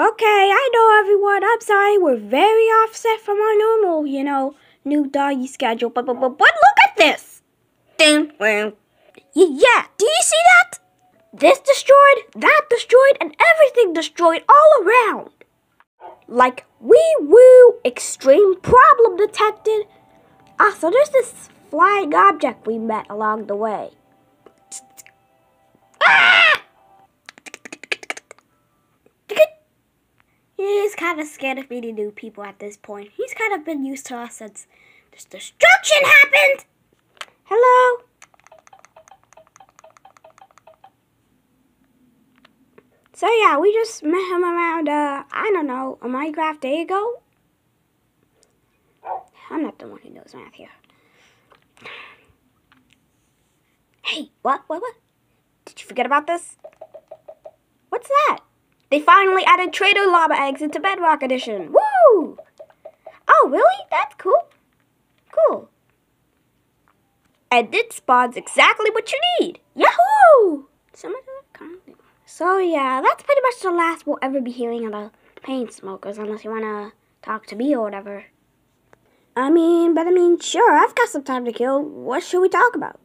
Okay, I know everyone. I'm sorry. We're very offset from our normal, you know, new doggy schedule. But, but, but, but look at this. Ding, ding. Yeah, do you see that? This destroyed, that destroyed, and everything destroyed all around. Like, wee woo, extreme problem detected. Ah, so there's this flying object we met along the way. Kind of scared of meeting new people at this point. He's kind of been used to us since this destruction happened. Hello? So yeah, we just met him around, uh, I don't know, a Minecraft day ago? I'm not the one who knows math here. Hey, what, what, what? Did you forget about this? They finally added Trader Llama eggs into Bedrock Edition. Woo! Oh, really? That's cool. Cool. And it spawns exactly what you need. Yahoo! So yeah, that's pretty much the last we'll ever be hearing about pain smokers, unless you wanna talk to me or whatever. I mean, but I mean, sure, I've got some time to kill. What should we talk about?